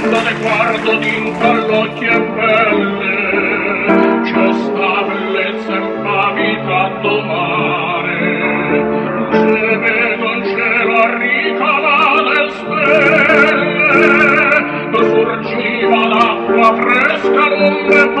quando ne guardo d'infallocchie belle c'è sta bellezza impavitato mare se vedo in cielo a arricavate stelle surgiva l'acqua fresca lunga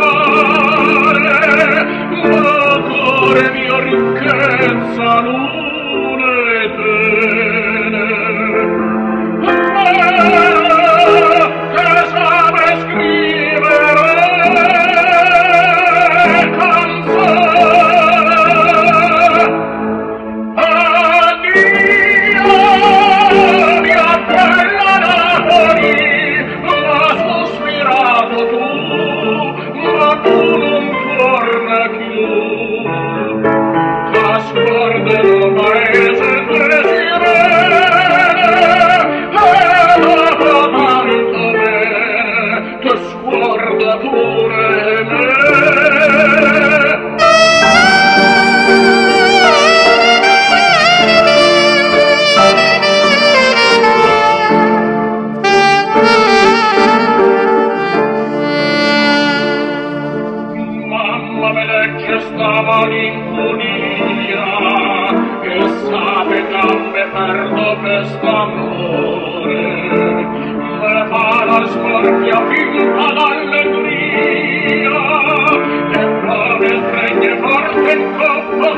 inferno quest'amore prepara scorpia finta d'allegria le prove stregne forte in coppa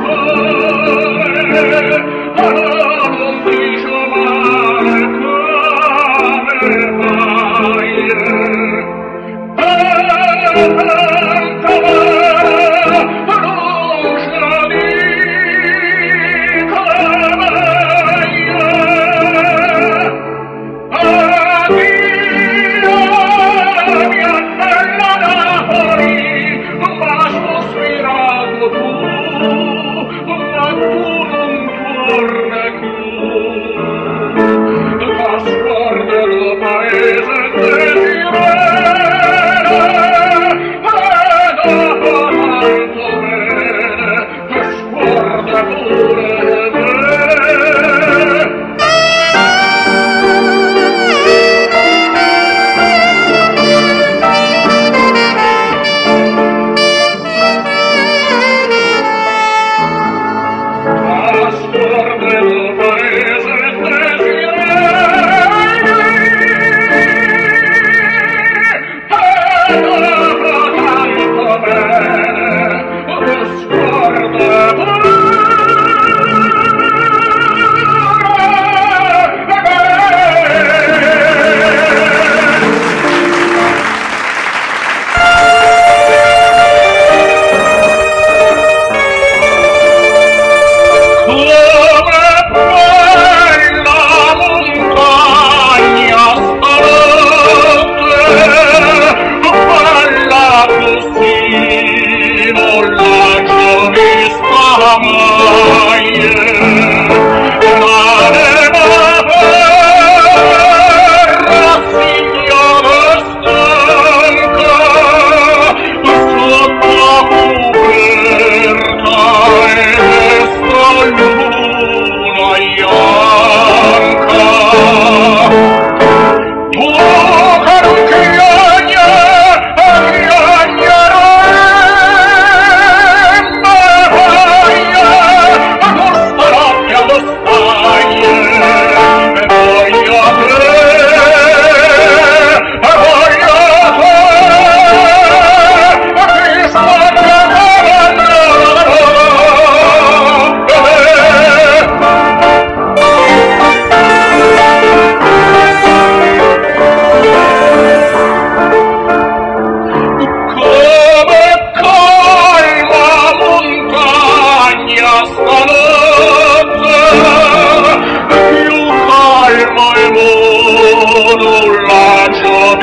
Lord.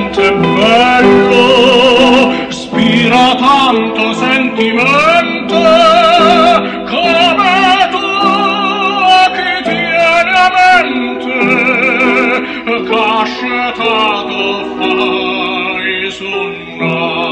niente bello spira tanto sentimento come tu che tiene a mente cascetato fai sonnare